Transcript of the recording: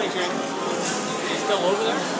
He's You still over there?